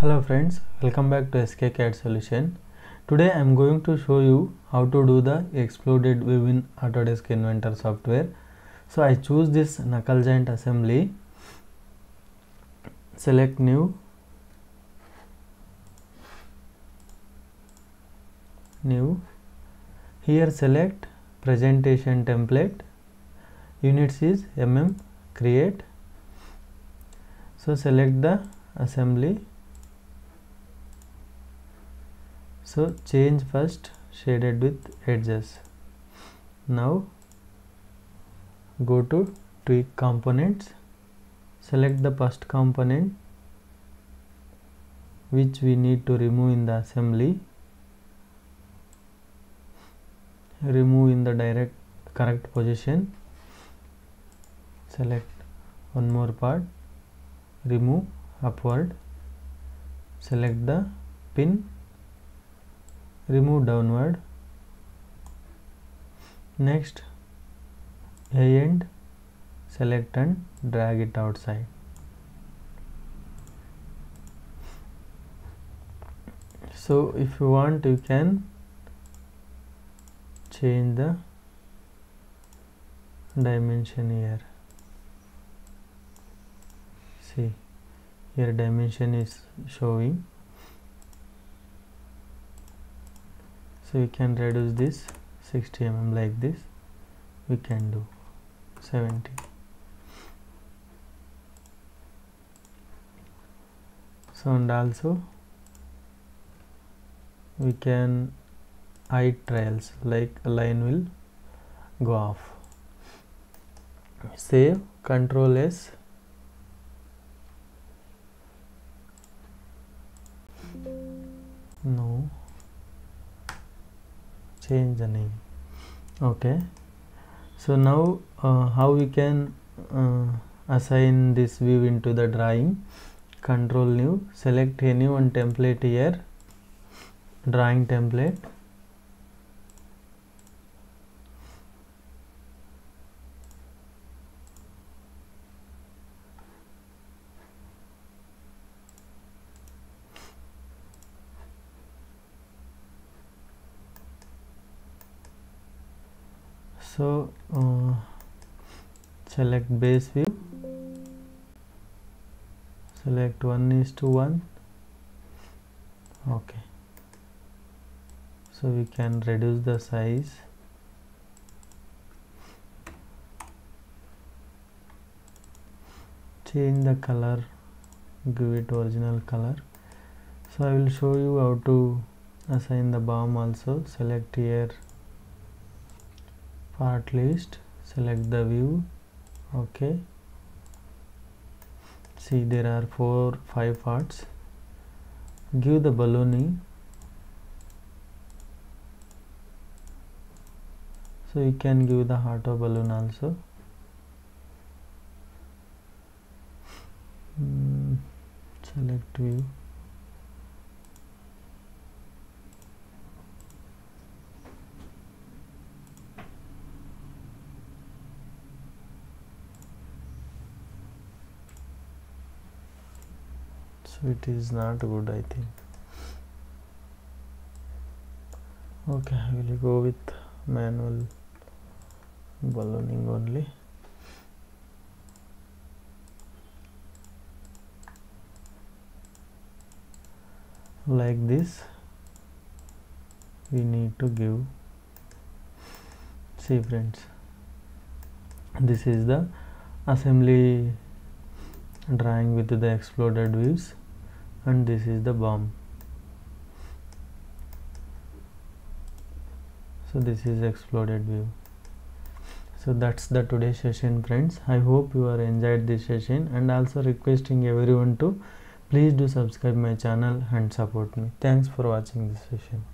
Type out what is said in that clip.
Hello friends, welcome back to SKCAD solution. Today I am going to show you how to do the exploded view in Autodesk Inventor software. So I choose this knuckle joint assembly, select new, new, here select presentation template, units is mm, create, so select the assembly so change first shaded with edges. Now go to tweak components. Select the first component which we need to remove in the assembly. Remove in the direct correct position. Select one more part. Remove upward. Select the pin remove downward. Next a end select and drag it outside. So if you want you can change the dimension here. See here dimension is showing so we can reduce this 60 mm like this. We can do 70 so and also we can hide trails like a line will go off. Save control s. No change the name. Okay? So now uh, how we can uh, assign this view into the drawing? Control new select any one template here. Drawing template so uh, select base view. Select 1 is to 1 okay. So we can reduce the size. Change the color. Give it original color. So I will show you how to assign the BOM also. Select here part list select the view okay see there are four five parts. Give the ballooning so you can give the heart of balloon also. Mm, select view so it is not good I think. Okay I will go with manual ballooning only. Like this we need to give see friends this is the assembly drawing with the exploded views and this is the BOM. So this is exploded view. So that's the today's session friends. I hope you are enjoyed this session and also requesting everyone to please do subscribe my channel and support me. Thanks for watching this session